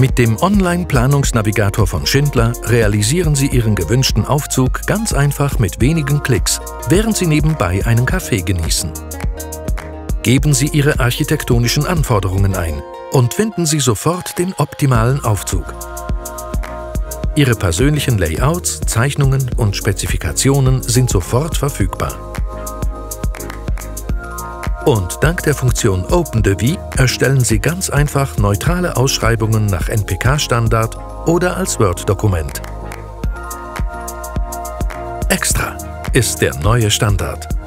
Mit dem Online-Planungsnavigator von Schindler realisieren Sie Ihren gewünschten Aufzug ganz einfach mit wenigen Klicks, während Sie nebenbei einen Kaffee genießen. Geben Sie Ihre architektonischen Anforderungen ein und finden Sie sofort den optimalen Aufzug. Ihre persönlichen Layouts, Zeichnungen und Spezifikationen sind sofort verfügbar. Und dank der Funktion OpenDevis erstellen Sie ganz einfach neutrale Ausschreibungen nach NPK-Standard oder als Word-Dokument. Extra ist der neue Standard.